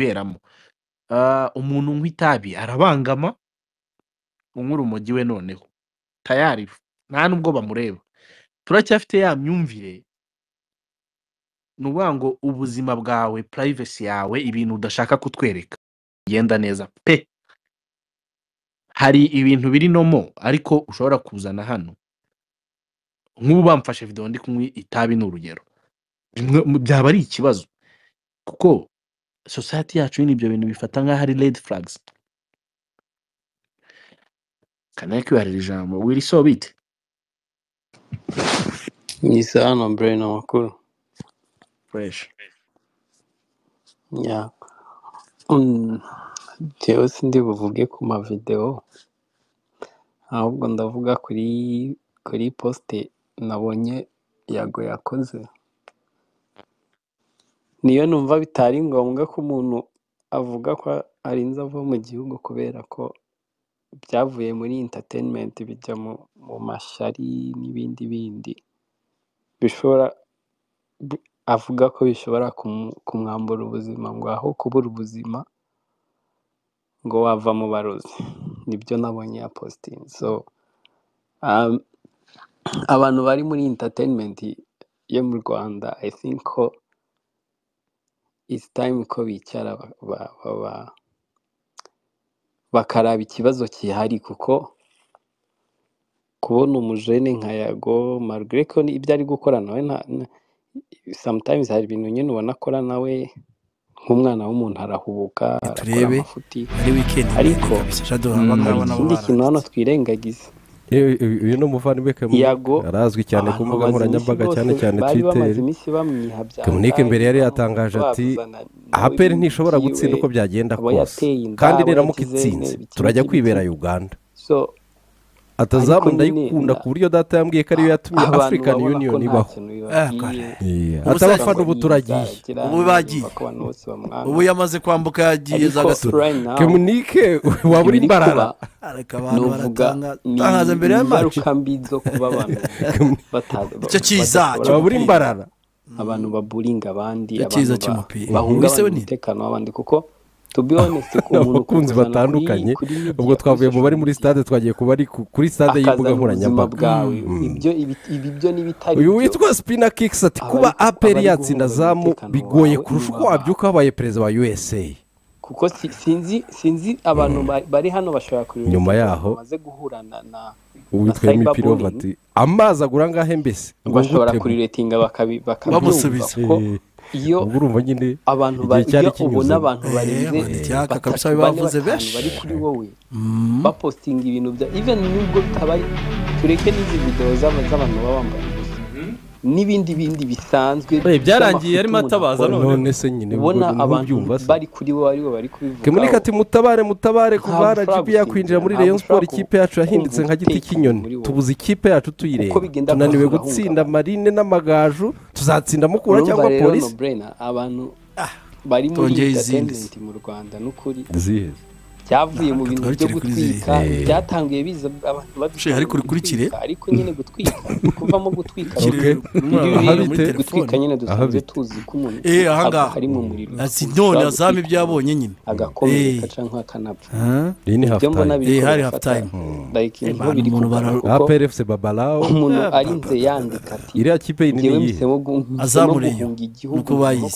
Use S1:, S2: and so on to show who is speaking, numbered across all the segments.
S1: iberamo Ah, umuntu unywa itabi arabangama unywa urumogi we noneho. Tayari nta nubwo bamureba. Turacyafite ya myumvire ni ukuvuga ngo ubuzima bwawe purayivesi yawe ibintu udashaka kutwereka. Bigenda neza. Pe! Hari ibintu biri nomo ariko ushobora kuzana hano. Nk'ubu bamfashe videwo ndi kunywa itabi ni urugero. Byaba ari ikibazo. Kuko sosiyete yacu nyine ibyo bintu bifata nk'aho ari redi furagizi kanaye kwiharira ijambo wiri so bite
S2: Ni sawa na Brain amakuru
S1: fureshi
S2: ya. Mm, jewe sindi buvuge ku mavideo ahubwo ndavuga kuri kuri poste nabonye yago yakoze. Niyo numva bitari ngombwa ko umuntu avuga ko arinze ava mu gihugu kubera ko byavuye muri entertainment bijya mu, mashari n'ibindi bindi. Bishobora bi- avuga ko bishobora kumwambura ubuzima ngo aho kubura ubuzima ngo wava mu barozi. Nibyo nabonye ya posting so um, abantu bari muri entertainment yo mu Rwanda I think ko it's time ko bicara ba, ba, ba, ba, bakaraba ikibazo gihari kuko kubona umujene nka Yago malgré ko ibyo ari gukora nawe sometimes hari ibintu nyine ubona akora nawe nk'umwana w'umuntu arahubuka arakora
S3: turebe
S2: amafuti.
S3: ari ndende
S2: ariko hari ikindi kintu hano twirengagiza.
S4: Uyu ni umuvandimwe
S2: Yago
S4: arazwi cyane ku mbuga nkoranyambaga cyane cyane
S2: bamwiha
S4: Kemunike mbere yari yatangaje ati
S2: ibintu
S4: ntishobora gutsinda uko byagenda kose. kandi niramuka itsinze. turajya kwibera Uganda.
S2: Ariko nyine
S4: ndayikunda ku buryo data yambwiye ko ariyo yatumye African Union ibaho.
S3: Ah,
S4: atabafana ubu turagiye
S3: ubu bagiye. ubu yamaze kwambuka yagiye za
S2: ariko now
S4: Kemunike waba uri
S2: kuba
S3: areka abantu
S2: nuvuga
S3: baratanga
S2: ni
S3: tangaza mbere ya maci
S2: ingaruka mbi zo kuba abantu batazi
S3: icyo cyiza
S4: waba uri imbarara.
S2: Abantu baburinga abandi abantu bahungabanya umutekano w'abandi. Kuko to be honest
S4: abakunzi batandukanye ubwo twavuye mu bari muri stade twagiye kuba ari ku- kuri stade y'imbuga nkoranyambaga. Mm.
S2: ibi
S4: uyu witwa spina kicks ati kuba
S2: ari
S4: yatsinda zamu bigoye kurusha uko wabyuka habaye perezida wa usa
S2: kuko si- sinzi sinzi abantu ba- bari hano bashobora kureba
S4: nyuma yaho
S2: bamaze guhura na na na
S4: uwitwa Emi Pirova
S2: cyberbullying
S4: ati amazi agura angahe mbese? Ngo
S2: bashobora kuriretinga bakabi- iyo
S4: ubwo urumva nyine
S2: abantu iyo ubona abantu barenze batatu bane
S3: bavuze
S2: batanu
S3: benshi
S2: bari kuri wowe.
S3: Mm.
S2: bapostinga ibintu bya even nubwo bitaba ari tureke n'izi videwo z'aba- z'abantu baba bambaye. N'ibindi bindi bisanzwe
S5: byarangiye arimo atabaza none
S4: se nyine
S2: ubona abantu bari kuri wowe ari bo bari
S4: kemunika
S2: kubivugaho
S4: ati mutabare mutabare kuva rgb yakwinjira muri sport
S2: ushobora
S4: ikipe yacu yahindutse nka giti cy'inyoni
S2: muri
S4: tubuze ikipe yacu tuyireba
S2: bigenda
S4: tunaniwe gutsinda marine n'amagaju tuzatsinda mukura cyangwa polisi
S2: bari muri
S3: tongeye izindi.
S2: mu rwanda n'ukuri
S4: zihe?
S2: Byavuye mu bintu byo gutwika
S4: Eh.
S2: byatanguye biza abantu babikora
S3: ariko
S2: gutwika ariko nyine gutwika kuvamo gutwika gutwika nyine dusanzwe tuzi ko umuntu
S3: Eh,
S2: ari mu muriro.
S3: None
S2: gutwika
S3: ibyo yabonye nyine.
S2: agakomereka
S3: Eh.
S2: cyangwa akanapfa
S4: iyi ni hafu
S2: ibyo mbona biri
S3: hari Eh,
S2: ni ho
S3: bantu
S2: biri kuko
S4: fc babalao?
S2: Umuntu arinze yandika ati
S4: iriya kipe ni
S2: guhunga igihugu
S3: nuko
S2: mu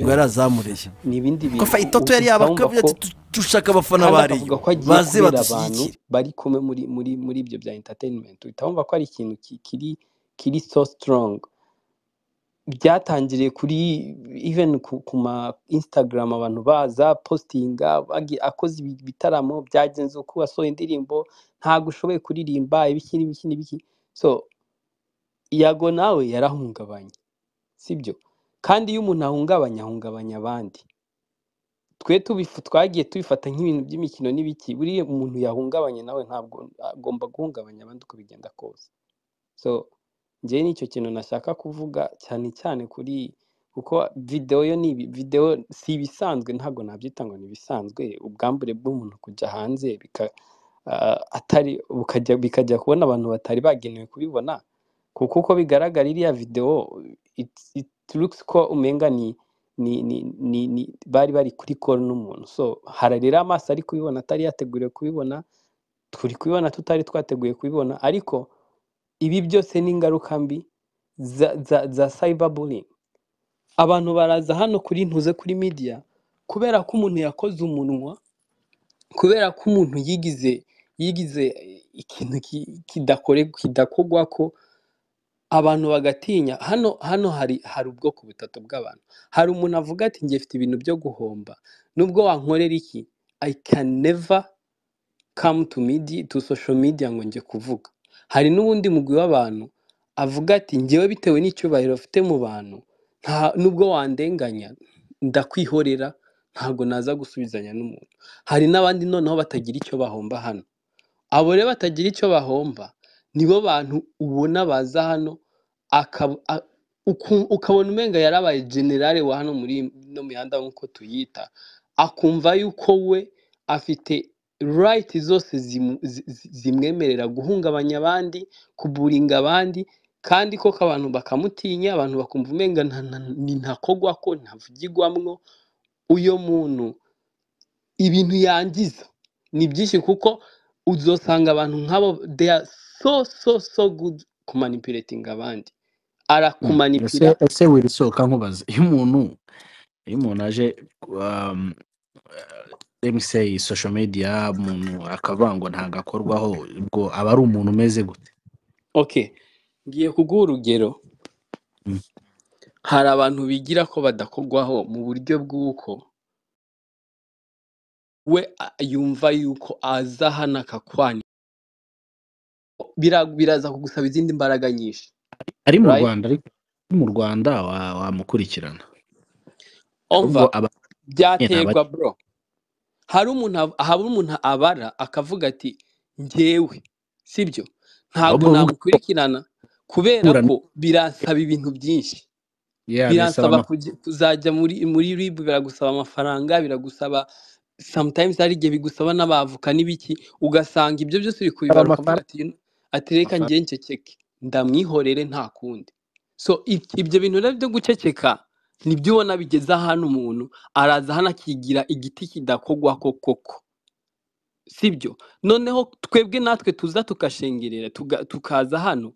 S3: ubwo yari azamuriye
S2: ni ibindi
S3: ko
S2: bintu
S3: fayitoto yari yabakabye ati "Tu- dushaka abafana ba
S2: agiye
S3: baze badushyigikire
S2: bari kumwe muri muri muri ibyo bya entertainment. Uhita wumva ko ari ikintu ki- kiri kiri so strong. Byatangiriye kuri even ku, ma instagram abantu baza postinga bagi- akoze ibi- ibitaramo byagenze uko wasohoye indirimbo ntabwo ushoboye kuririmba ibiki n'ibiki n'ibiki so yago nawe yarahungabanye sibyo? Kandi iyo umuntu ahungabanya ahungabanya abandi. Twe twagiye tubifata nk'ibintu by'imikino n'ibiki. Buriya umuntu yahungabanye nawe ntabwo agomba guhungabanya abandi uko bigenda kose. So njyewe ni cyo kintu nashaka kuvuga cyane cyane kuri kuko videwo yo ni videwo si ibisanzwe ntabwo nabyita ngo ni ibisanzwe. Ubwambure bw'umuntu kujya hanze atari bikajya kubona abantu batari bagenewe kubibona. Kuko uko bigaragara iriya videwo it, it looks ko ni, ni bari bari kuri call n'umuntu. So hari rero amaso ari kubibona atari yateguriwe kubibona turi kubibona tutari twateguye kubibona. Ariko ibi byose ni ingaruka mbi za, za, za cyberbullying. Abantu baraza hano kuri ntuze kuri media kubera ko umuntu yakoze umunwa kubera ko umuntu yigize yigize ikintu ki- kidakore kidakogwa ko abantu bagatinya. Hano hano hari hari ubwoko butatu bw'abantu. Hari umuntu avuga ati njye mfite ibintu byo guhomba. Nubwo wankorera iki? I can never come to media to social media ngo njye kuvuga. Hari n'ubundi mugwi w'abantu avuga ati njyewe bitewe n'icyubahiro mfite mu bantu nta nubwo wandenganya ndakwihorera ntabwo naza gusubizanya n'umuntu. Hari n'abandi noneho batagira icyo bahomba hano. Abo rero batagira icyo bahomba nibo bantu ubona baza hano ukabona umenga yarabaye generale wa hano muri ino mihanda nk'uko tuyita akumva yuko we afite right zose zimwemerera guhungabanya abandi kuburinga abandi kandi koko abantu bakamutinya abantu bakumva umenga ni ntakogwa ko ntavugirwamwo uyo muntu ibintu yangiza. Ni byinshi kuko uzosanga abantu nk'abo so so so good kumanipulating abandi. Arakumanipira
S1: ese ese wirisohoka nkubaza iyo umuntu iyo umuntu aje um, me say social media umuntu akavuga ngo ntabwo akorwaho ubwo aba ari umuntu umeze gute?
S2: Okay ngiye kuguha urugero.
S1: Mm.
S2: hari abantu bigira ko badakogwaho mu buryo bw'uko we yumva yuko aza hano biraza kugusaba izindi mbaraga nyinshi.
S1: Ari mu rwanda ariko ari mu rwanda wa- wamukurikirana.
S2: Byaterwa bro. Hari umuntu abara akavuga ati njyewe. Sibyo? Ntabwo namukurikirana kubera ko biransaba ibintu byinshi. Biransaba kuzajya muri rib biragusaba amafaranga biragusaba sometimes hari igihe bigusaba n'abavoka n'ibiki ugasanga ibyo byose uri
S1: amafaranga
S2: ati reka njye nceceke ndamwihorere nta kundi. So ibyo bintu rero byo guceceka ni byo ubona bigeze hano umuntu araza hano akigira igiti kidakogwa ko koko. Sibyo? Noneho twebwe natwe tuza tugashengerera tuga- tukaza hano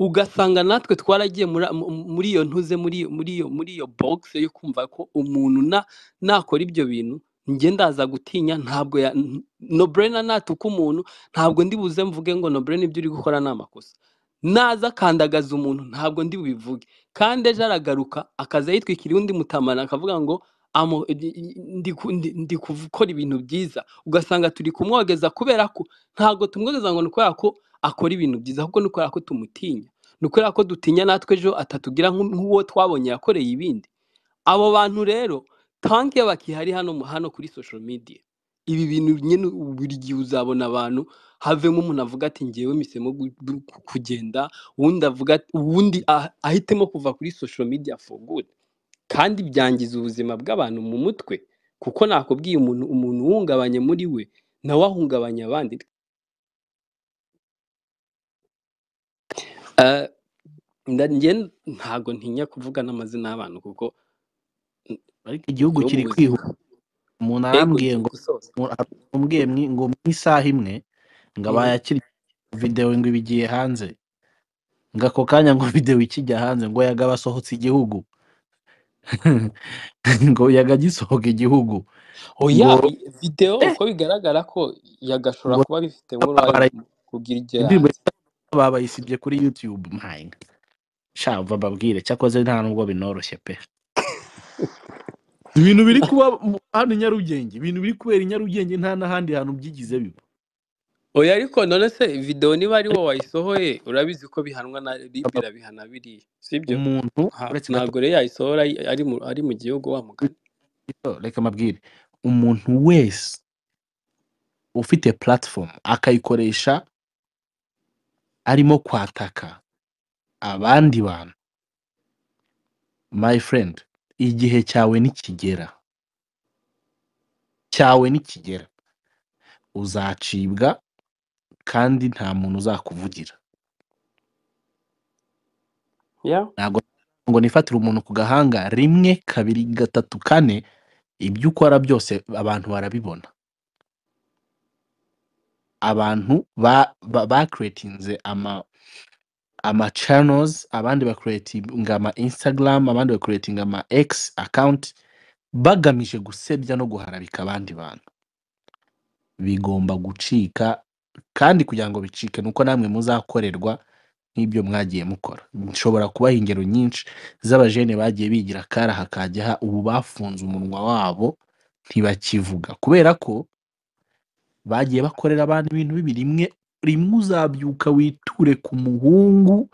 S2: ugasanga natwe twaragiye muri mu- muri iyo ntuze muri muri iyo muri iyo box yo kumva ko umuntu na nakora ibyo bintu njye ndaza gutinya ntabwo ya nobrena natuka umuntu ntabwo ndi buze mvuge ngo nobrena ibyo uri gukora ni amakosa. Naza akandagaza umuntu ntabwo ndi bubivuge kandi ejo aragaruka akaza yitwikira undi mutamana akavuga ngo ndi gukora ibintu byiza. Ugasanga turi kumwogeza kubera ko ntabwo tumwogeza ngo ni ukubera ko akora ibintu byiza ahubwo ni ukubera ko tumutinya. Ni ukubera ko dutinya natwe ejo atatugira nk'u- nk'uwo twabonye yakoreye ibindi. Abo bantu rero tanke bakihari hano hano kuri social media. Ibi bintu nyine buri gihe uzabona abantu havemo umuntu avuga ati ngewe gu- kugenda uwundi avuga uwundi ah- ahitemo kuva kuri social media for good. Kandi byangiza ubuzima bw'abantu mu mutwe kuko nakubwiye umuntu umuntu uhungabanye muri we nawe ahungabanya abandi. Eh, ntago ntinya kuvuga n'amazina y'abantu kuko
S1: ariko igihugu kiri kwihuta. umuntu arambwiye ngo
S2: gusoza
S1: umbwiye ngo mu isaha imwe ngo
S2: Mhm.
S1: abaye akiri videwo ngo iba igiye hanze. Ngo ako kanya ngo videwo ikijya hanze ngo yaga basohotse igihugu. Ngo yaga gisohoka igihugu.
S2: Oya video
S1: eh!
S2: uko bigaragara ko yagashobora kuba bifitemo uruhare
S1: bara-
S2: mu kugira yanze
S1: babayisibye kuri youtube mpayinga sha mva mbabwire cyakoze nta nubwo binoroshye pe. Ibintu biri kuba hano i nyarugenge ibintu biri kubera i nyarugenge nta n'ahandi hantu byigize biba.
S2: Oya ariko none se video niba ari wowe wayisohoye urabizi ko bihanwa na rib irabihana biriya sibyo
S1: umuntu
S2: ntabwo rero yayisohora ari mu gihugu wa mugani
S1: reka mbabwire. Umuntu wese ufite platform akayikoresha arimo kwataka abandi bantu. My friend igihe cyawe nikigera. Cyawe nikigera. Uzacibwa kandi nta muntu uzakuvugira.
S2: Ya
S1: ntabwo ngo nifatire umuntu ku gahanga rimwe kabiri gatatu kane ibyo ukora byose abantu barabibona. Abantu ba ba bakuretinze ama ama channels abandi bakuretinga ama instagram abandi bakuretinga ama x account bagamije gusebya no guharabika abandi bantu. Bigomba gucika kandi kugira ngo bicike nuko namwe muzakorerwa nk'ibyo mwagiye mukora. Nshobora kubaha ingero nyinshi z'abajene bagiye bigira akara hakajya ubu bafunze umunwa wabo ntibakivuga. Kubera ko bagiye bakorera abantu ibintu bibi rimwe rimwe uzabyuka witure ku muhungu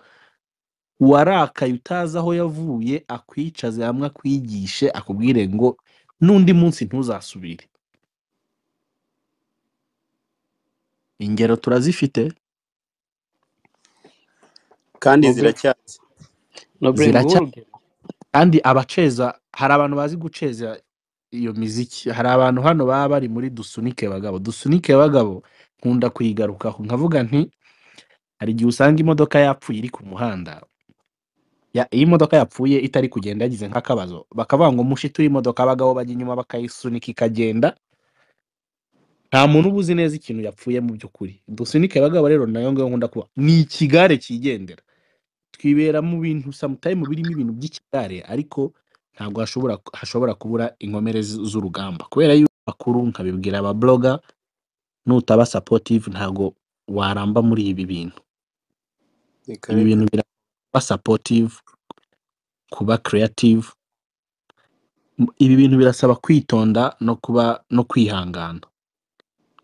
S1: warakaye utazi aho yavuye akwicaze hamwe akwigishe akubwire ngo n'undi munsi ntuzasubire. Ingero turazifite?
S5: Kandi ziracyaza
S1: kandi abaceza hari abantu bazi guceza iyo miziki. Hari abantu hano baba bari muri dusunike bagabo. Dusunike bagabo nkunda kuyigarukaho nkavuga nti hari igihe usanga imodoka yapfuye iri ku muhanda. Iyo imodoka yapfuye itari kugenda yagize nk'akabazo bakavuga ngo mushiture imodoka abagabo bajya inyuma bakayisunika ikagenda nta muntu uba uzi neza ikintu yapfuye mu by'ukuri. Dusunike bagabo rero na yo ngayo nkunda kuba ni ikigare cyigendera twibera mu bintu samutayimu birimo ibintu by'ikigare ariko ntabwo hashobora kubura inkomere z'urugamba. Kubera yuko bakuru nkabibwira ababloga nutaba supportive ntabwo waramba muri ibi bintu.
S5: Reka
S1: ibi
S5: reka.
S1: bintu biraba supportive kuba creative M- ibi bintu birasaba kwitonda no kuba no kwihangana.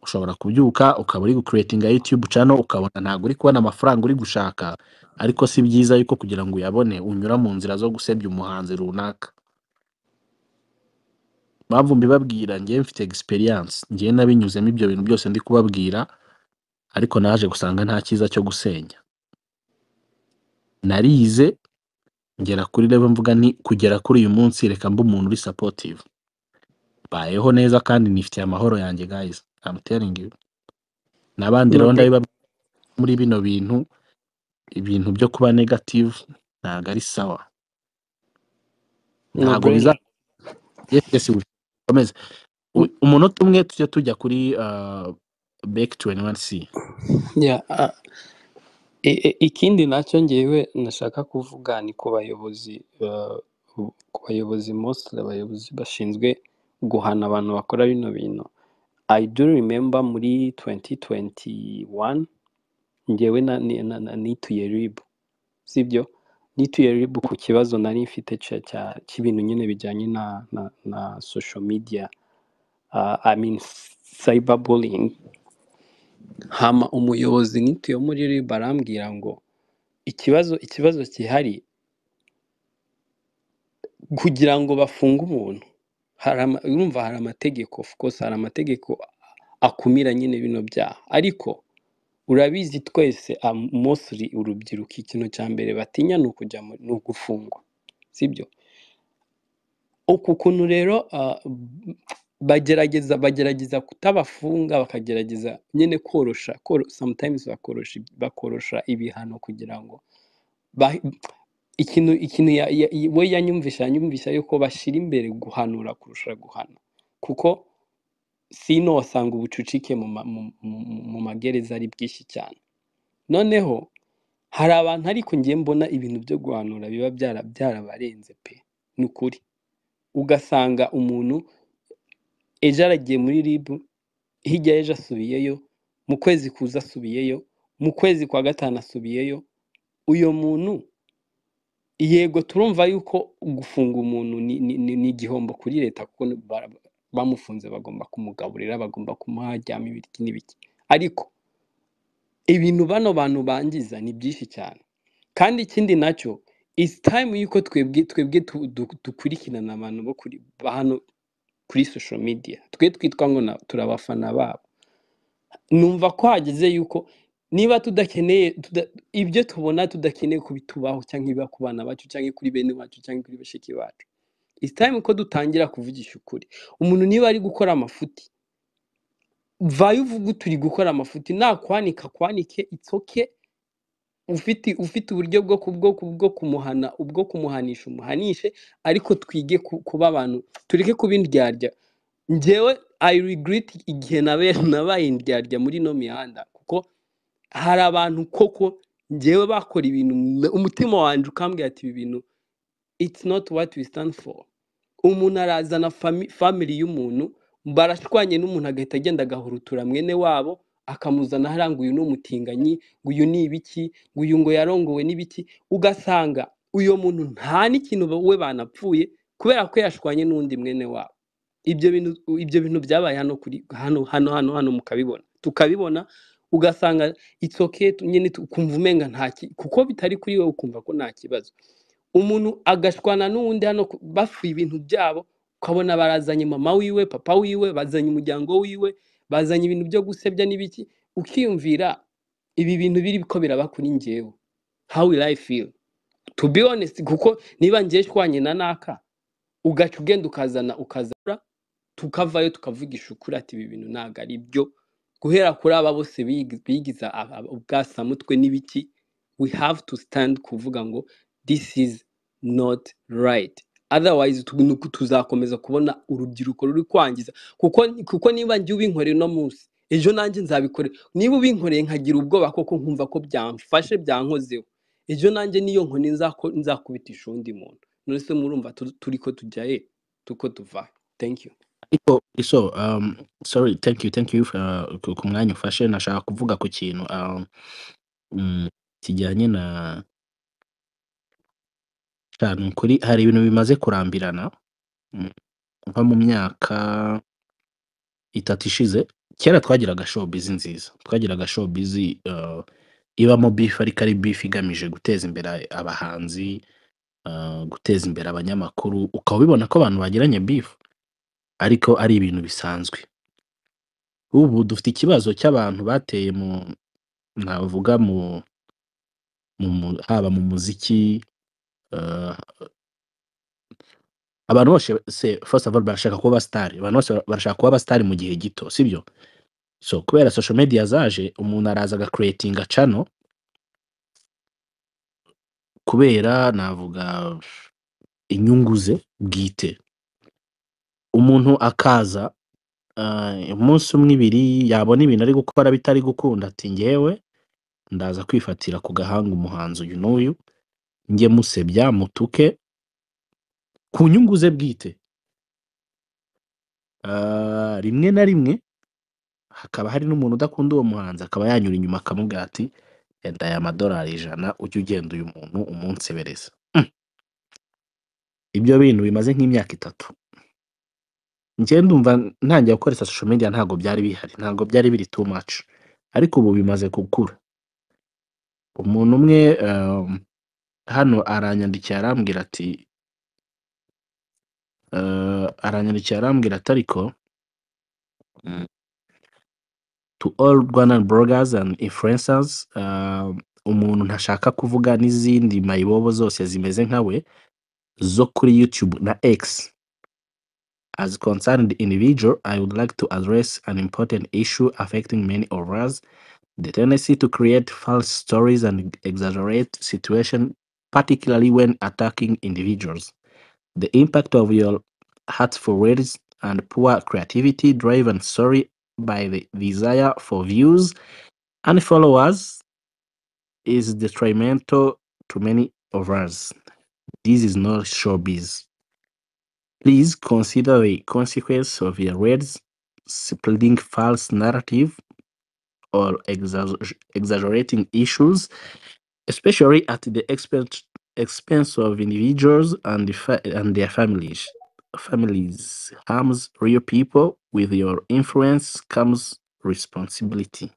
S1: Ushobora kubyuka ukaba uri gucreatinga youtube channel ukabona ntabwo uri kubona amafaranga uri gushaka ariko si byiza yuko kugira ngo uyabone unyura mu nzira zo gusebya umuhanzi runaka. Mpamvu mbibabwira ngewe mfite experience. Ngewe nabinyuzemo ibyo bintu byose ndi kubabwira ariko naje gusanga nta cyiza cyo gusenya. Narize ngera kuri level mvuga ni kugera kuri uyu munsi reka mbe umuntu uri supportive. Mbayeho neza kandi nifitiye amahoro yanjye guys. I'm telling you. N'abandi rero ndabibabwira muri bino bintu ibintu byo kuba negative ntabwo ari sawa.
S2: Noble
S1: biza yes yes we- U- umunota umwe tujya tujya kuri uh, back to 21c
S2: yeah, ah, i- i- ikindi na cyo ngewe nashaka kuvuga ni ku bayobozi uh, ku bayobozi mostly abayobozi bashinzwe guhana abantu bakora bino bintu. I do remember muri 2021 ngewe nituye RIB. Sibyo nituye RIB ku kibazo nari mfite cy'ibintu nyine bijyanye na, na, na social media. Uh, I mean cyberbullying. Hama umuyobozi nituye muri RIB arambwira ngo ikibazo ikibazo gihari kugira ngo bafunge umuntu. Urumva hari amategeko of course hari amategeko akumira nyine bino byaha. Ariko urabizi twese um, mostly urubyiruko ikintu cya mbere batinya ni ukujya ni ugufungwa sibyo uku kuntu rero ah, bagerageza bagerageza kutabafunga bakagerageza nyine korosha koro, sometimes bakorosha ibihano kugira ngo ikintu ikintu we yanyumvisha yanyumvisha yuko bashyira imbere guhanura kurusha guhana. Kuko sino wasanga ubucucike mu, ma, mu, mu, mu magereza ari bwinshi cyane. Noneho hari abantu ariko ngiye mbona ibintu byo guhanura biba byara- byarabarenze pe ni ukuri. Ugasanga umuntu ejo aragiye muri rib hirya y'ejo asubiyeyo mu kwezi kuza asubiyeyo mu kwezi kwa gatanu asubiyeyo uyo muntu yego turumva yuko gufunga umuntu ni, igihombo kuri leta kuko bamufunze bagomba kumugaburira bagomba kumuharyama ibiki n'ibiki. Ariko ibintu bano bantu bangiza ni byinshi cyane. Kandi ikindi na cyo it's time yuko twebwe twebwe dukurikirana abantu bo hano kuri social media. Twe twitwa ngo turi abafana babo. Numva ko hageze yuko niba tudakeneye tuda, ibyo tubona tudakeneye kubitubaho cyangwa ibiba ku bana bacu cyangwa kuri bene bacu cyangwa kuri bashiki bacu it's time ko dutangira kuvugisha ukuri. Umuntu niba ari gukora amafuti vayo uvuga turi gukora amafuti nakwanika kwanike it's okay. Ufite ufite uburyo bwo bwo ku- bwo kumuhana ubwo kumuhanisha umuhanishe ariko twige ku- kuba abantu tureke kuba indyarya. Njyewe i regret igihe nabaye indyarya muri ino mihanda kuko hari abantu koko njyewe bakora ibintu umutima wanjye ukambwira ati ibi bintu it's not what we stand for. Umuntu arazana fami- family y'umuntu barashwanye n'umuntu agahita agenda agahurutura mwene wabo akamuzana hariya ngo uyu ni umutinganyi ngo uyu ni ibiki ngo uyu ngo yarongowe n'ibiki ugasanga uyu muntu nta n'ikintu we banapfuye kubera ko yashwanye n'undi mwene wabo. Ibyo bintu ibyo bintu byabaye hano kuri hano hano hano hano mukabibona tukabibona ugasanga it's okay nyine ukumva umenga nta kuko bitari kuri wowe ukumva ko nta kibazo. Umuntu agashwana n'uwundi hano bafuye ibintu byabo ukabona barazanye mama wiwe papa wiwe bazanye umuryango wiwe bazanye ibintu byo gusebya n'ibiki ukiyumvira ibi bintu biri ko biraba kuri njyewe. How will I feel? To be honest kuko niba njye shwanye na naka ugaca ugenda ukazana ukazana tukavayo tukavugisha ukuri ati ibi bintu ntabwo ari byo guhera kuri aba bose bigi- bigiza ubwasamutwe n'ibiki we have to stand kuvuga ngo this is not right. Otherwise tuzakomeza kubona urubyiruko ruri kwangiza. Kuko kuko niba njye ubinkoreye uno munsi ejo nanjye nzabikore niba ubinkoreye nkagira ubwoba koko nkumva ko byamfashe byankozeho. Ejo nanjye niyo nkoni nzakubitisha undi muntu. None murumva tu- turi ko tujya he tuko tuva. Thank you.
S1: Ariko so um, sorry thank you thank you uh, ku mwanya ufashe. Nashaka kuvuga ku kintu um, mm, kijyanye na cyane kuri hari ibintu bimaze kurambirana mm, nko mu myaka itatu ishize kera twagiraga showbiz nziza. Twagiraga showbiz uh, ibamo beef ariko ari beef igamije guteza imbere abahanzi uh, guteza imbere abanyamakuru. Ukaba ubibona ko abantu bagiranye beef ariko ari ibintu bisanzwe. Ubu dufite ikibazo cy'abantu bateye mu navuga mu, haba mu muziki abantu bose se first of all barashaka kuba abasitari abantu bose barashaka kuba abasitari mu gihe gito sibyo? So kubera social media zaje umuntu araza agakuretinga cano kubera navuga inyungu ze bwite. Umuntu akaza ah, umunsi umwe ibiri yabona ibintu ari gukora bitari gukunda ati ngewe ndaza kwifatira ku gahanga umuhanzi uyu n'uyu. Njye musebya mutuke ku nyungu ze bwite. Ah, rimwe na rimwe hakaba hari n'umuntu udakunda uwo muhanzi akaba yanyura inyuma akamubwira ati enda aya madolari ijana ujye ugenda uyu muntu umunsebereza Mm. ibyo bintu bimaze nk'imyaka itatu. Njye ndumva ntangira gukoresha social media ntabwo byari bihari ntabwo byari biri too much ariko ubu bimaze gukura umuntu umwe um, hano aranyandikira arambwira ati uh, aranyandikira arambwira ati ariko mm, to all Rwandan bloggers and influencers uh, umuntu ntashaka kuvuga n'izindi mayibobo zose zimeze nka we zo kuri YouTube na X. As concerned individual, I would like to address an important issue affecting many of us the tendency to create false stories and exaggerate situations, particularly when attacking individuals. The impact of your hurtful words and poor creativity driven solely by the desire for views and followers is detrimental to many of us. This is not showbiz. Please consider the consequence of your words, spreading false narrative or exagger- exaggerating issues, especially at the expense expense of individuals and, the fa- and their families. Families harms real people. With your influence comes responsibility.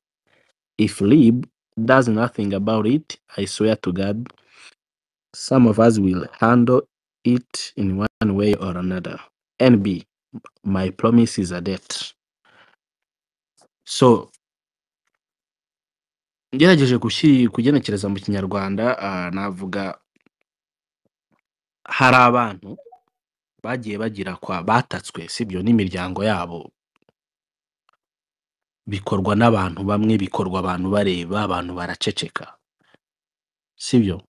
S1: If Lib does nothing about it, I swear to God, some of us will handle it in one way or another. NB, my promise is a debt. So, ngerageje kugenekereza mu kinyarwanda ah, navuga hari abantu bagiye bagira kwa batatswe sibyo n'imiryango yabo. Bikorwa n'abantu bamwe bikorwa abantu bareba abantu baraceceka. Sibyo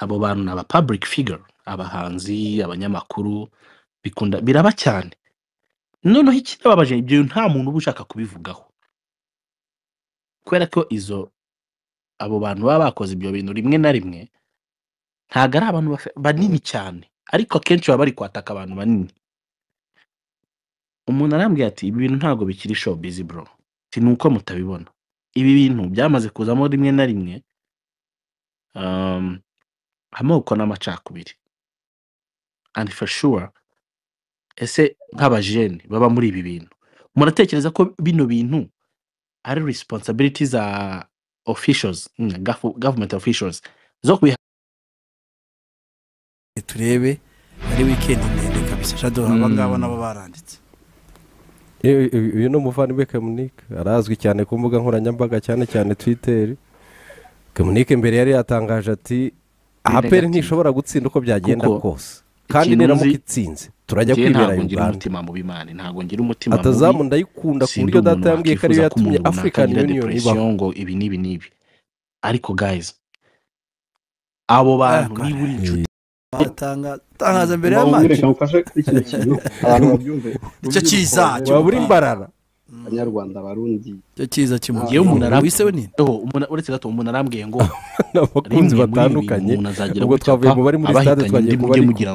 S1: abo bantu ni aba public figure abahanzi abanyamakuru bikunda biraba cyane. Noneho ikibabaje ibyo nta muntu uba ushaka kubivugaho. Kubera ko izo abo bantu baba bakoze ibyo bintu rimwe na rimwe ntabwo ari abantu banini cyane. Ariko akenshi baba bari kwataka abantu banini. Umuntu arambwira ati ibi bintu ntabwo bikiri show busy bro. Ati ni uko mutabibona. Ibi bintu byamaze kuzamo rimwe na rimwe um, amoko n'amacakubiri. And for sure ese nk'abajene baba muri ibi bintu. Muratekereza ko bino bintu ari responsibility za officials mm, gov- government officials. Zo kubiha
S3: turebe ari wikendi ndende kabisa. Shado aba ngaba nabo baranditse.
S4: Uyu ni umuvandimwe Kemunike arazwi cyane ku mbuga nkoranyambaga cyane cyane Twitter. Kemunike mbere yari yatangaje ati
S1: negative.
S4: ntishobora gutsinda uko byagenda kose. Kandi niramuka itsinze turajya kwibera
S1: umutima ntabwo ngira umutima
S4: atazamu ndayikunda ku buryo data yambwiye ko ariyo yatumye Union
S1: depression
S4: ibaho
S1: ngo ibi n'ibi n'ibi. Ariko guys abo bantu
S3: Ah,
S1: niba uri inshuti
S3: batanga tangaza mbere
S6: babyumve.
S3: Icyo kiza,
S4: waba uri imbarara.
S6: Abanyarwanda abarundi.
S3: Cyo cyiza kimwe
S1: umuntu ara-
S3: wise we nini?
S1: Umuntu- uretse gato umuntu arambwiye ngo ibi
S4: batandukanye.
S1: umuntu
S4: ubwo twavuye mu bari muri stade twagiye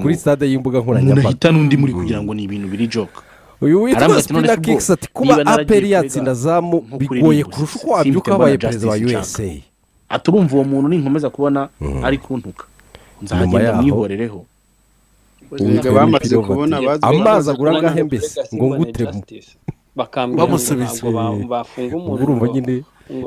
S4: kuri stade y'imbuga
S1: umuntu
S4: nkoranyambaga
S1: ahita n'undi muri kugira ngo ni ibintu biri joke.
S4: Uyu witwa
S1: ubwo
S4: Kicks ati kuba
S1: kurega
S4: yatsinda zamu bigoye kurusha uko wabyuka wabaye perezida wa USA
S1: ati urumva uwo muntu ninkomeza kubona ari kuntuka. Nzagenda mwihorereho
S4: amazi agura
S6: kubona
S4: angahe mbese? Ngo ngutremo
S2: bakambwira ngo ntabwo ba- bafunga umuntu
S4: urumva nyine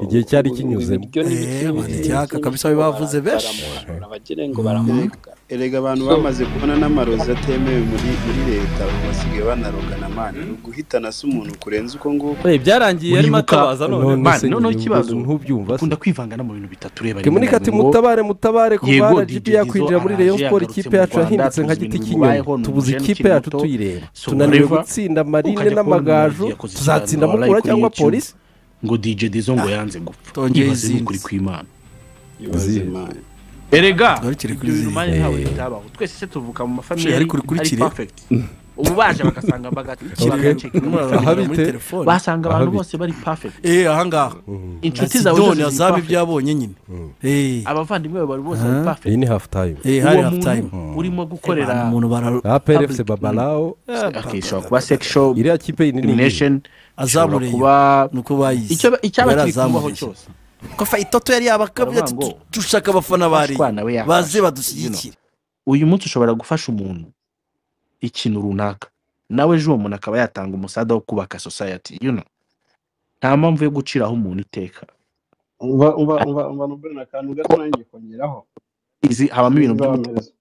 S4: igihe cyari
S2: ibiryo n'ibiki
S3: Eh, kabisa bavuze benshi.
S2: baramuhanura bagire ngo baramuhaga
S6: erega abantu bamaze kubona n'amarozi atemewe muri muri leta ubu basigaye banarogana mani ni uguhitana se umuntu kurenza uko nguko.
S7: Byarangiye arimo atabaza none.
S1: noneho ikibazo
S4: ntubyumva se?
S1: Ukunda kwivanga no mu bintu bitatu ureba rimwe
S4: ati mutabare mutabare kuva
S1: Yego,
S4: RGB
S1: DJ
S4: yakwinjira muri Rayon Sport ikipe yacu yahindutse nka giti cy'inyoni tubuze ikipe yacu tuyireba. Tunaniwe gutsinda marine n'amagaju tuzatsinda mukura
S1: kuri
S4: cyangwa polisi
S1: ngo DJ Dizzo ngo yanze gupfa.
S3: Tongeye izindi.
S1: n'ukuri kw'Imana.
S6: Ibaze
S4: Zihe.
S1: Erega!
S3: Tugarukire kuri
S1: ibyo bintu
S3: izi.
S1: mani ntawe
S4: Eh.
S1: bitabaho twese se tuvuka mu mafamiye
S3: Sheri,
S1: ari perfect. Ubu baje bagasanga
S3: telefone.
S1: Basanga abantu bose bari perfect.
S3: Eh ahangaha
S1: inshuti zawe zose ziri perfect.
S3: ibyo yabonye nyine eh.
S1: Abavandimwe bari bose bari perfect.
S4: Iyi ni
S3: eh hari
S1: uwo muntu urimo gukorera
S3: umuntu bara
S4: APR FC
S1: Public-
S4: Babalao
S1: Okay, ishobora kuba sexual
S4: iriya kipe iyi ni nini?
S1: Discrimination ishobora
S3: azamureye
S1: kuba icyaba kiri kubaho cyose.
S3: Ko fayitoto yari yabakabye dushaka abafana bari. Baze badushyigikire
S1: uyu munsi ushobora gufasha umuntu ikintu runaka. Nawe ejo uwo muntu akaba yatanga umusada wo kubaka society you know. Nta mpamvu yo guciraho umuntu iteka.
S6: Umva umva umva umva nubwo akantu gato nanjye kongeraho.
S1: Izi habamo ibintu
S6: Nzabamereza.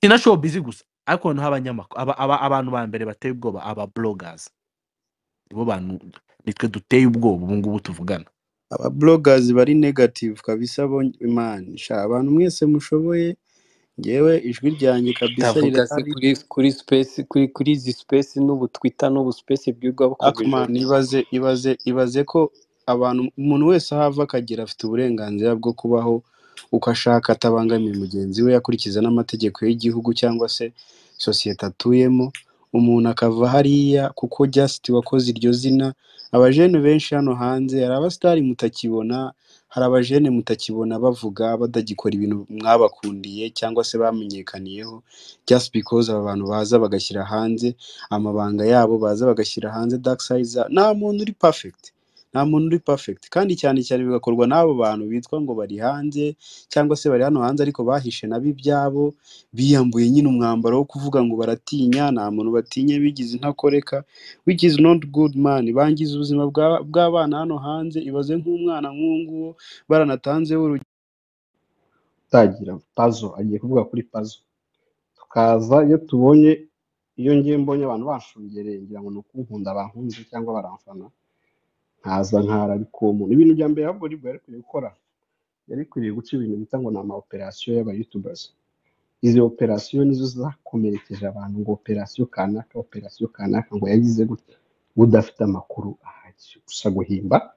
S1: si na showbiz gusa ariko noneho abanyamakuru aba, aba, abantu ba mbere bateye ubwoba aba bloggers. Nibo bantu nitwe duteye ubwoba ubu ngubu tuvugana.
S6: Aba bloggers bari negative kabisa imana. Sha abantu mwese mushoboye ngewe ijwi ryanjye kabisa rirahari.
S2: kuri kuri space kuri kuri izi space n'ubu twitter n'ubu space bwirwa bukorwa
S6: Akman ibaze ibaze ibaze ko abantu umuntu wese aho ava akagera afite uburenganzira bwo kubaho uko ashaka atabangamiye mugenzi we akurikiza n'amategeko y'igihugu cyangwa se sosiyete atuyemo. Umuntu akava hariya kuko just wakoze iryo zina. Abajene benshi hano hanze hari abasitari mutakibona hari abajene mutakibona bavuga badagikora ibintu mwabakundiye cyangwa se bamenyekaniyeho. Just because aba bantu baza bagashyira hanze amabanga yabo baza bagashyira hanze dark side za nta muntu uri perfect. Nta muntu uri perfect. Kandi cyane cyane bigakorwa n'abo bantu bitwa ngo bari hanze cyangwa se bari hano hanze ariko bahishe nabo ibyabo biyambuye nyine umwambaro wo kuvuga ngo baratinya nta muntu batinya bigize intakoreka which is not good man. Bangiza ubuzima bwa- bw'abana hano hanze ibaze nk'umwana nk'uwo nguwo baranatanzeho urugero. Utagira pazo agiye kuvuga kuri pazo tukaza iyo tubonye iyo ngiye mbonye abantu banshungereye ngira ngo ni ukunkunda bankunze cyangwa baramfana nkaza nkara ariko ibintu bya mbere ahubwo ribwo yari kwiriye gukora yari kwiriye guca ibintu bita ngo ni ama operasiyo y'abayutubazi izi operasiyo nizo zakomerekeje abantu ngo operasiyo kanaka operasiyo kanaka ngo yagize gutya udafite amakuru ahagije gusa guhimba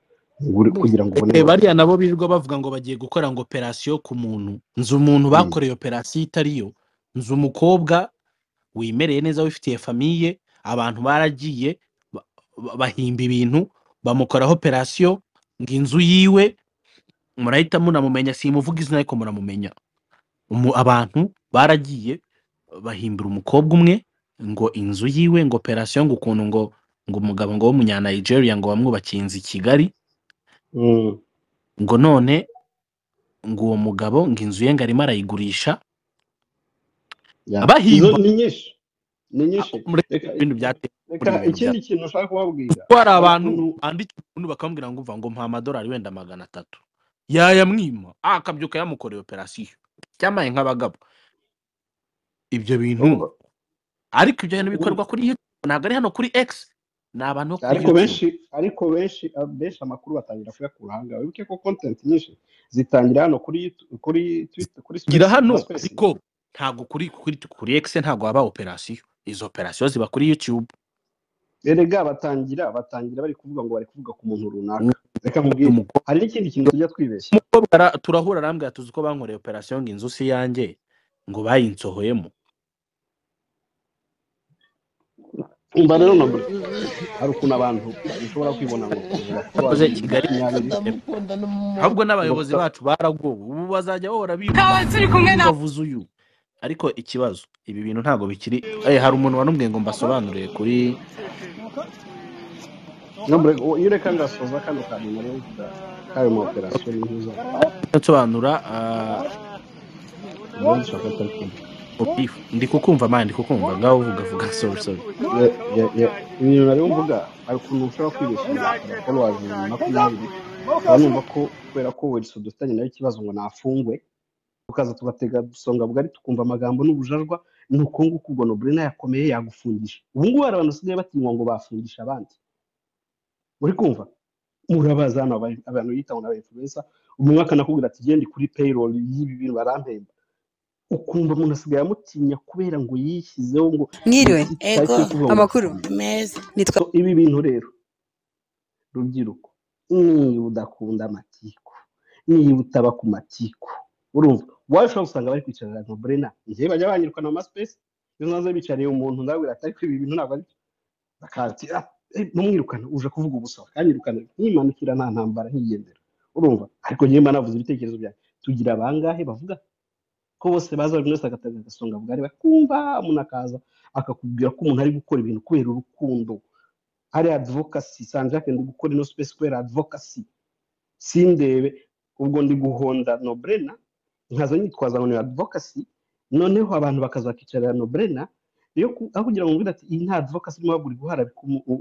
S6: kugira ngo ubone
S1: Eh,
S6: ngo
S1: bariya nabo birirwa bavuga ngo bagiye gukora ngo operasiyo ku muntu. Nzi umuntu
S6: Mm.
S1: bakoreye operasiyo itariyo nzi umukobwa wimereye neza wifitiye famiye abantu baragiye ba- ba- bahimba ibintu bamukoraho operasiyo ngo inzu yiwe murahita munamumenya simuvuga izina ariko muramumenya. Abantu baragiye bahimbira umukobwa umwe ngo inzu yiwe ngo operasiyo ngo ukuntu ngo ngo umugabo ngo w'umunyanigeria ngo wamwubakiye inzu i kigali.
S6: Mm.
S1: ngo none ngo uwo mugabo ngo inzu ye ngo arimo arayigurisha.
S6: Izo ni nyinshi. Ni nyinshi. Reka
S1: ibintu byateye
S6: reka ikindi kintu ushaka kubabwira.
S1: Hari abantu bandika ukuntu bakamubwira ngo umva ngo mpa amadolari wenda magana atatu. Yayamwima ah, akabyuka yamukoreye operasiyo. Cyamaye nk'abagabo. Ibyo bintu ariko ibyo bintu bikorwa kuri YouTube. Ntabwo ari hano kuri X. Ni abantu bo
S6: ariko benshi ariko benshi benshi amakuru batangira kuyakura ahangaha wibuke ko content nyinshi zitangira hano kuri kuri Twitter kuri
S1: gira hano ariko ntabwo kuri kuri kuri X ntabwo haba operasiyo. Izo operasiyo ziba kuri YouTube.
S6: Erega batangira batangira bari kuvuga ngo bari kuvuga ku muntu runaka. Reka nkubwire hari n'ikindi kintu tujya twibeshya?
S1: Turahura arambwira tuzi ko bankoreye operasiyo ngo inzu si yanjye ngo bayinsohoyemo?
S6: Umva rero na buri hari ukuntu abantu bashobora kwibona ngo
S1: bakoze Kigali ahubwo n'abayobozi bacu baragowe ubu bazajya bahora biruka bavuze uyu. Ariko ikibazo ibi bintu ntabwo bikiri eh, hari umuntu wanubwiye ngo mbasobanurire kuri
S6: iyo ureka ngasoza kano kantu nari mvuga kayo mu operasiyo
S1: nsobanura ah,
S6: atari kumwe
S1: Opifu. ndi kukumva mani ndi kukumva ngaho uvuga vuga sorry sorry.
S6: Ye- ye- ye- ibintu nari mvuga hari ukuntu ushobora kwibeshya followers ibihumbi makumyabiri ukaba numva ko kubera ko Wilson dufitanye nawe ikibazo ngo nafungwe tukaza tugatega dusonga bugari tukumva amagambo n'ubujarwa ni uko nguko ubwo noburena yakomeye yagufungisha ubu ngubu hari abantu basigaye batinywa ngo bafungisha abandi. Muri kumva? Murabaza hano aba- abantu yitaho na influencer umwe akanakubwira ati genda kuri payroll y'ibi bintu barampemba. Ukumva umuntu asigaye amutinya kubera ngo yishyizeho ngo
S7: mwiriwe.
S6: Ngo
S7: amakuru
S6: bafunge.
S7: meza. Nitwa
S6: ibi bintu rero rubyiruko niba udakunda amatiku niba utaba ku matiku urumva? Wowe ushobora gusanga bari kwicarira nka burena njyewe bajya banyirukana mu masipesi iyo nzaze bicariye umuntu ndabwira ati ariko ibi bintu ntabwo ari bakati "Ah, eh, ntumwirukane uje kuvuga ubusa. Kanyirukane nkimanukira nta ntambara nkigendera. Urumva? Ariko njyewe mba navuze ibitekerezo byanjye. Tugira abangahe bavuga? Ko bose baza buri wese agatanga agasonga bwari bakumva umuntu akaza akakubwira ko umuntu ari gukora ibintu kubera urukundo. Ari advocacy. Sanjake ndi gukora ino space kubera advocacy. Sindebe. Ubwo ndi guhonda nobrena. Nkaza nyitwaza ngo ni advocacy noneho abantu bakaza bakicarira nobrena ku- aho kugira ngo ati iyi nta advocacy irimo ahubwo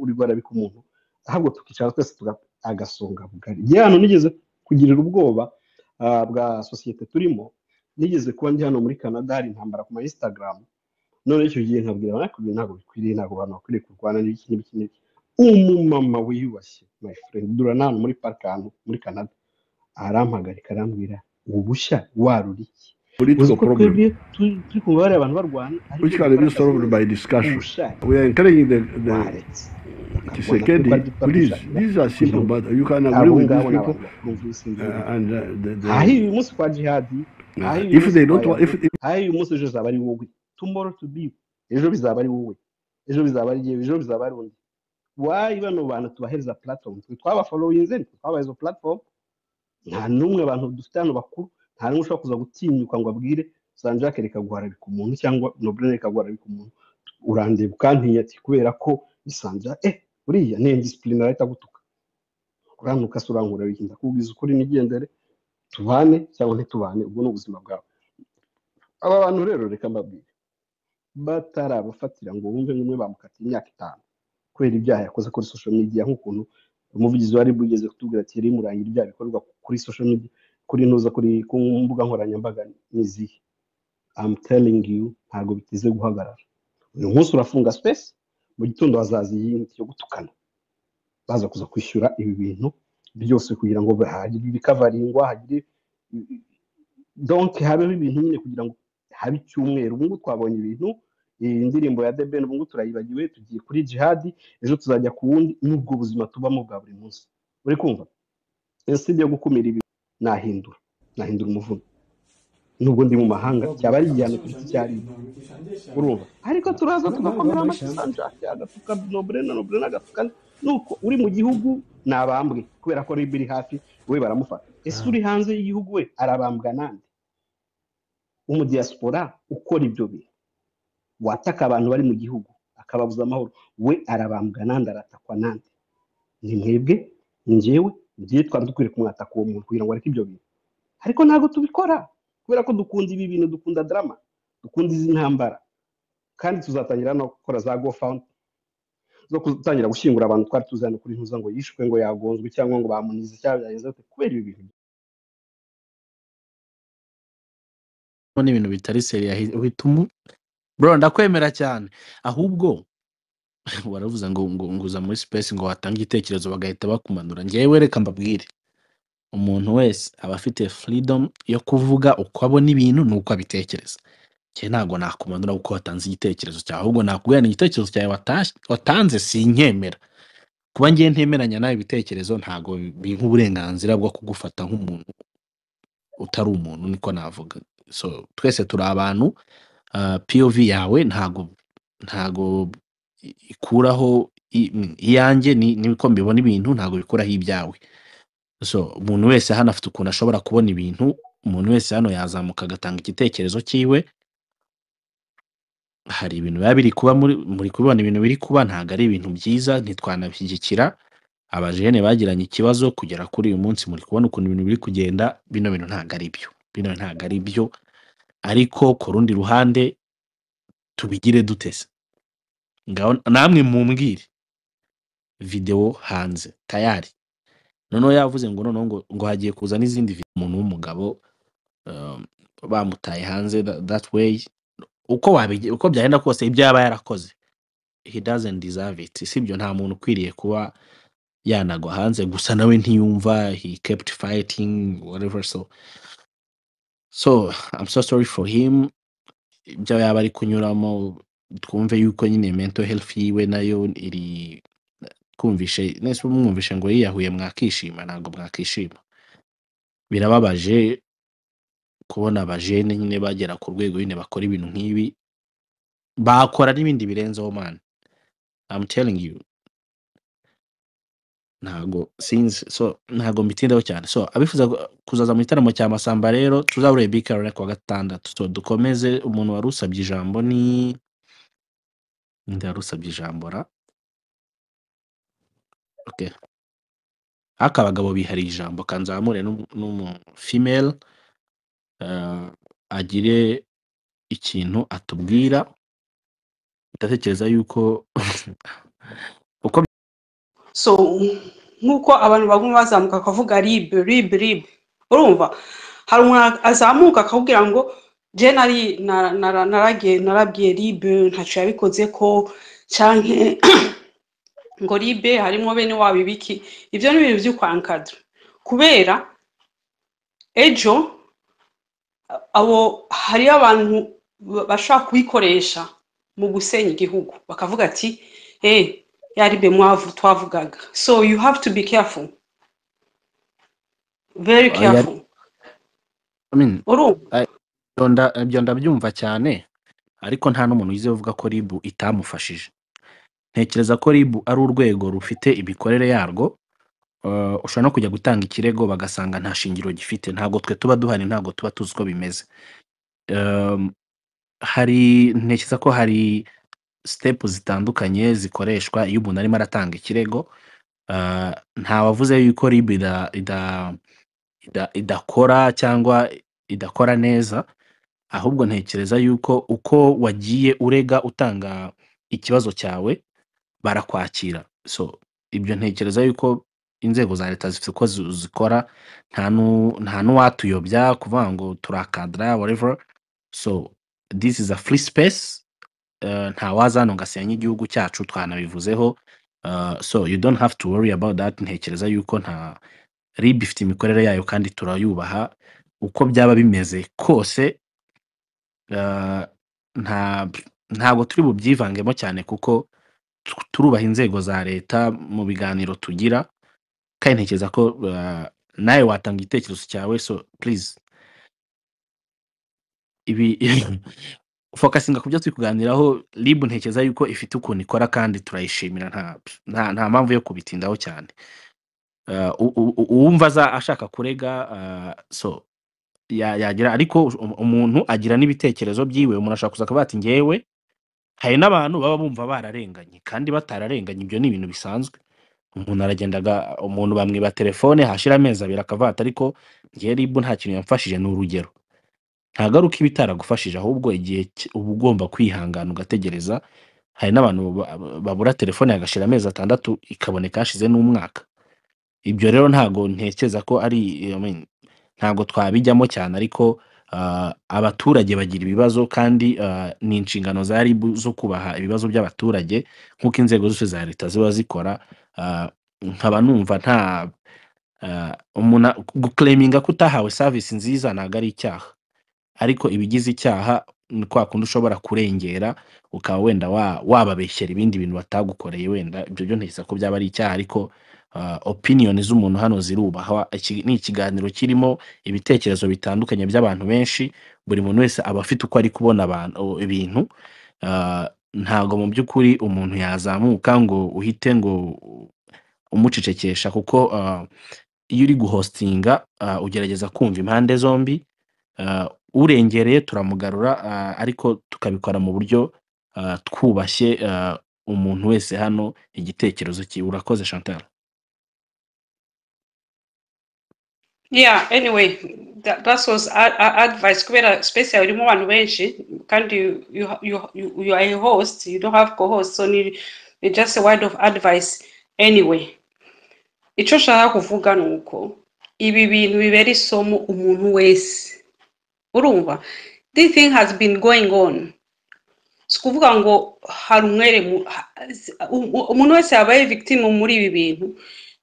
S6: uri guharabika umuntu ahubwo tukicara twese tuga agasonga bugari. Njye hano nigeze kugirira ubwoba ah, bwa sosiyete turimo nigeze kuba ndi hano muri canada hari intambara ku ma instagram none icyo gihe nkabwira abantu ibi ntabwo bikwiriye ntabwo abantu bakwiriye kurwana n'ibiki n'ibiki n'ibiki umumama wiyubashye my friend dura nta hantu muri parike ahantu muri canada. Arampagarika arambwira ubushya warura iki uzi
S8: political
S6: ko
S8: problem,
S6: twebwe turi turi kumva bariya abantu barwana ariko
S8: which can
S6: dukora
S8: be
S6: akazi
S8: solved
S6: neza
S8: by discussion.
S6: ubushake
S8: We are encouraging the, the
S6: waretse ukabona ko
S8: Tshisekedi,
S6: twari dupfa
S8: please,
S6: dushakira
S8: these are
S6: kugira
S8: simple,
S6: ngo
S8: but you can agree
S6: abo
S8: with these
S6: ngabo ni
S8: people.
S6: abantu bakumva ibisinzira
S8: Uh, and uh, the,
S6: hahi
S8: the,
S6: uyu munsi kwa jihadi.
S8: Uh,
S6: hahi uyu
S8: if
S6: munsi
S8: they
S6: kwa
S8: don't want, if,
S6: yago
S8: if
S6: hahi uyu munsi ejo bizaba ari wowe. Tomorrow to be. You. ejo bizaba ari wowe. Ejo bizaba ari yewe ejo bizaba ari undi. Wayi bano bantu tubahereza platform? Twe twabafollowinze nitwe twabaha izo platform. Nta n'umwe abantu dufite hano bakuru nta n'umwe ushobora kuza gutinyuka ngo abwire sanjake reka guharabika umuntu cyangwa nobrene reka guharabika umuntu. Urandeba ukantinya ati kubera ko nisanja eh uriya ni indisipurine arahita agutuka uranuka se urankura wiki ndakubwiza ukuri nigendere tubane cyangwa ntitubane ubwo ni ubuzima bwawe. Aba bantu rero reka mbabwire batarabafatira ngo bumve nk'umwe bamukatiye imyaka itanu kubera ibyaha yakoze kuri social media nk'ukuntu umuvugizi wari bugeze kutubwira ati yari murangira ibyaha bikorwa kuri social media kuri ntuza kuri ku mbuga nkoranyambaga n'izihe I'm telling you ntabwo biteze guhagarara. Uyu munsi urafunga space? Mu gitondo hazaza iyindi yo gutukana. Baza kuza kwishyura ibi bintu byose kugira ngo hagire ibikavaringwa hagire donc habeho ibintu nyine kugira ngo habe icyumweru. Ubu ngubu twabonye ibintu iyi ndirimbo ya The Ben ubu ngubu turayibagiwe tugiye kuri jihadi ejo tuzajya ku wundi n'ubwo buzima tubamo bwa buri munsi. Uri kumva
S7: jenoside yo gukumira ibi. Nahindura. Nahindura umuvuno. Nubwo ndi mu mahanga cyaba ari igihano kuruta icyari urumva? Ariko turaza tugakomera amashyi sanjake agatuka nobure na nobure n'agatuka nuko uri mu gihugu nabambwe. Kubera ko ribi iri hafi we baramufata. Ese uri hanze y'igihugu we? Arabambwa nande? Umudiyasipora ukora ibyo bintu wataka abantu bari mu gihugu akababuza amahoro. We arabambwa nande aratakwa nande? Ni mwebwe ni njyewe ngiye twari dukwiye kumwataka uwo muntu kugira ngo areke ibyo bintu. Ariko ntabwo tubikora kubera ko dukunda ibi bintu dukunda drama dukunda izi ntambara. Kandi tuzatangira no gukora za gofawundi zo gutangira gushyingura abantu twari tuzana kuri ntuza ngo yishwe ngo yagonzwe cyangwa ngo bamunize cyangwa byagenze kubera ibi bintu.
S1: Ni ibintu bitari seriya uhita bro ndakwemera cyane. Ahubwo baravuze ngo nguza muri space ngo watanga igitekerezo bagahita bakumanura. Ngewe reka mbabwire. Umuntu wese aba afite freedom yo kuvuga uko abona ibintu n'uko abitekereza. Njye ntabwo nakumanura kuko watanze igitekerezo cyawe. Ahubwo nakubwira ni igitekerezo cyawe watanze sinkemera kuba ngiye ntemeranya nawe ibitekerezo ntabwo bimpa uburenganzira bwo kugufata nk'umuntu utari umuntu niko navuga. So twese turi abantu pov yawe ntago ntago ikuraho mm, iyanjye ni niko mbibona ibintu ntago bikuraho ibyawe. So umuntu wese hano afite ukuntu ashobora kubona ibintu umuntu wese hano yazamuka agatanga igitekerezo cyiwe hari ibintu biba biri kuba muri kubibona ibintu biri kuba ntabwo ari ibintu byiza ntitwanabishyigikira. Abajene bagiranye ikibazo kugera kuri uyu munsi muri kubona ukuntu ibintu biri kugenda bino bintu ntabwo ari byo. Bino ntabwo ari byo ariko ku rundi ruhande tubigire dutese ngaho namwe mumbwire. Videwo hanze. Tayari. Noneho yavuze ngo noneho ngo, ngo hagiye kuza n'izindi video umuntu w'umugabo um, bamutaye hanze that, that way. Uko wabige uko byagenda kose ibyo yaba yarakoze. He doesn't deserve it. Sibyo nta muntu ukwiriye kuba yanagwa hanze gusa nawe ntiyumva he kept fighting whatever so so i'm so sorry for him. Ibyo yaba ari kunyuramo twumve yuko nyine mental health yiwe na yo iri kumvishe nese mwumvishe ngo yiyahuye mwakishima ntabwo mwakishima. Birababaje kubona abajene nyine bagera ku rwego nyine bakora ibintu nk'ibi. Bakora n'ibindi birenzeho man. I'm telling you. Ntago sinzi so ntago mbitindaho cyane. So abifuza kuzaza mu gitaramo cya masamba rero tuzabure big Carol ku wa gatandatu. So dukomeze umuntu wari usabye ijambo ni ninde wari usabye ijambo ra? Okay ariko abagabo bihariye ijambo kanzamure n'umu n'umu female uh, agire ikintu atubwira ndatekereza yuko uko
S9: so nk'uko abantu baguma bazamuka akavuga ribe ribe ribe urumva? Hari umuntu azamuka akakubwira ngo je nari nara- nara- naragiye narabwiye ribe ntacyo yabikoze ko canke ngo ribe harimo bene wabo ibiki ibyo ni ibintu by'ukwankadra. Kubera ejo abo hariyo abantu ba- bashaka kubikoresha mu gusenya igihugu. Bakavuga ati eh ya ribe mwavu twavugaga. So you have to be careful. Very careful.
S1: Ibyo nda- ibyo ndabyumva cyane ariko nta n'umuntu wize uvuga ko ribu itamufashije. Ntekereza ko ribu ari urwego rufite imikorere yarwo uh, ushobora no kujya gutanga ikirego bagasanga nta shingiro gifite. Ntabwo twe tuba duhari ntabwo tuba tuzi uko bimeze. Um, hari ntekereza ko hari sitepu zitandukanye zikoreshwa iyo umuntu arimo aratanga ikirego uh, ntawavuze yuko ida, idakora cyangwa idakora neza ahubwo ntekereza yuko uko wagiye urega utanga ikibazo cyawe barakwakira. So ibyo ntekereza yuko inzego za leta zifite uko zi- zikora nta n'uwatuyobya kuvuga ngo turakadara whatever. So this is a free space. Uh, nta waza hano ngo asenye igihugu cyacu twanabivuzeho uh, so you don't have to worry about that. Ntekereza yuko nta rib ifite imikorere yayo kandi turayubaha. Uko byaba bimeze kose nta ntabwo turi bubyivangemo cyane kuko tu- turubaha inzego za leta mu biganiro tugira. Kandi ntekereza ko nawe watanga igitekerezo cyawe so please. Ibi fokasinga ku byo turi kuganiraho rib ntekereza yuko ifite ukuntu ikora kandi turayishimira nta mpamvu yo kubitindaho cyane. Uh, uwumva ashaka kurega uh, so ya- yagira ariko um- umuntu agira n'ibitekerezo byiwe umuntu ashaka kuza akavuga ati ngewe? Hari n'abantu baba bumva bararenganye kandi batararenganye ibyo ni ibintu bisanzwe. Umuntu aragendaga umuntu bamwiba telefone hashira amezi abiri akavuga ati ariko ngewe rib nta kintu yamfashije ni urugero. Ntagaruka iba itaragufashije ahubwo igihe uba ugomba kwihangana ugategereza hari n'abantu ba- babura telefone hagashira amezi atandatu ikaboneka hashize n'umwaka. Ibyo rero ntago ntekereza ko ari ntago twabijyamo cyane ariko ah, abaturage bagira ibibazo kandi ah, ni inshingano za RIB zo kubaha ibibazo by'abaturage nk'uko inzego zose za leta ziba zikora ah, nkaba numva nta guclaiminga ko utahawe service nziza ntabwo ari icyaha. Ariko ibigize icyaha ni kwa kundi ushobora kurengera ukaba wenda wa- wababeshyera ibindi bintu batagukoreye wenda. Ibyo byo ntekereza ko byaba ari icyaha ariko uh, opinion z'umuntu hano zirubahwa ni ikiganiro kirimo ibitekerezo bitandukanye by'abantu benshi buri muntu wese aba afite uko ari kubona abantu ibintu. Uh, ntabwo mu by'ukuri umuntu yazamuka ngo uhite ngo umucecekesha kuko uh, iyo uri guhostinga uh, ugerageza kumva impande zombi urengereye turamugarura uh, ariko tukabikora mu buryo uh, twubashye uh, umuntu wese hano igitekerezo cye urakoze chantal.
S9: Yeah anyway that, that was advice. Kubera space yawe irimo abantu benshi kandi you, are a host you don't have co-host so ni ni just a word of advice. Anyway icyo nshaka kuvuga ni uko ibi bintu bibera isomo umuntu wese. Urumva this thing has been going on. Si ukuvuga ngo hari umwere umuntu wese yabaye victim muri ibi bintu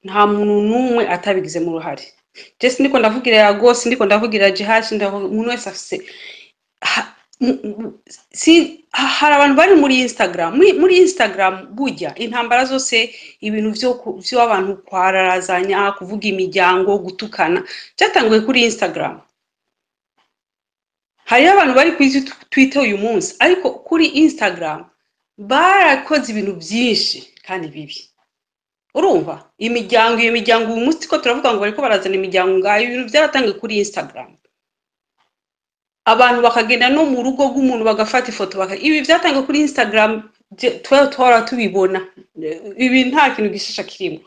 S9: nta muntu n'umwe atabigizemo uruhare jesi ndiko ndavugira ya gose ndiko ndavugira jihashi umuntu wese ha- hari abantu bari muri instagram. Muri, instagram burya intambara zose ibintu vyo ku- vyo abantu kwararazanya kuvuga imiryango gutukana byatanguye kuri instagram. Hariho abantu bari kuri twitter uyu munsi ariko kuri instagram barakoze ibintu byinshi kandi bibi. Urumva? Imiryango iyo miryango uyu munsi ko turavuga ngo bariko barazana imiryango ngayo ibintu byaratangiye kuri instagram. Abantu bakagenda no mu rugo rw'umuntu bagafata ifoto baka ibi byatangiye kuri twari twara tubibona. Ibi nta kintu gishasha kirimo.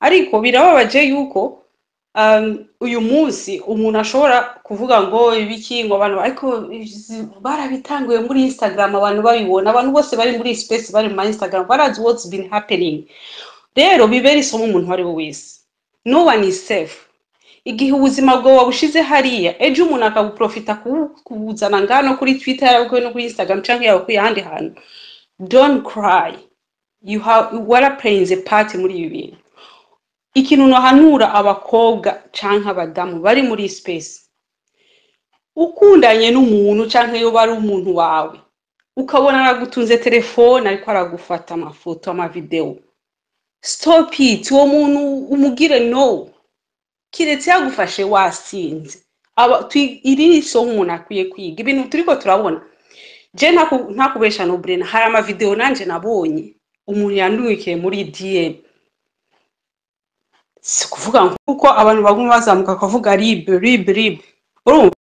S9: Ariko birababaje yuko uyu munsi umuntu ashobora kuvuga ngo ibiki ngo abantu ariko barabitanguye muri instagram abantu babibona abantu bose bari muri space bari mu instagram barazi what's been happening? Rero bibera isomo umuntu uwo ari we wese. No one is safe. Igihe ubuzima bwawe wabushize hariya ejo umuntu akabuprofita kubu- kubuzana ngano kuri twitter yawe no kuri instagram cyangwa yawe kuri ahandi hantu. Don't cry. You have waraplayinze part muri ibi bintu ikintu nahanura abakobwa cyangwa abadamu bari muri space ukundanye n'umuntu cyangwa iyo bari umuntu wawe ukabona aragutunze telefone ariko aragufata amafoto amavidewo stop it uwo muntu umugire no. Kiretse yagufashe wasinze. Iri ni isomo umuntu akwiye kwiga. Ibintu turiko turabona. Je ntaku- ntakubesha no brena hari amavideo nanje nabonye umuntu yandukiye muri dm si kuvuga ngo kuko abantu baguma bazamuka bakavuga rib rib rib. Urumva?